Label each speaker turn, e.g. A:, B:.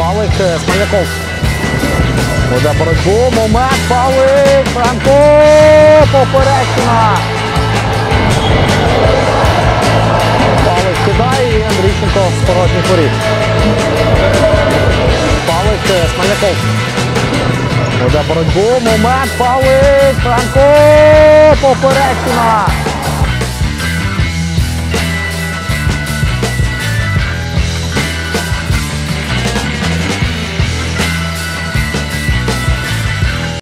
A: Палик, е, Смоляков. Буде боротьбу. Момент. Палик. Франко. Поперечина. Палик кидає і Андрійченко з порожніх воріт. Палик е, Смоляков. Буде боротьбу. Момент. Палик. Франко. Поперечина.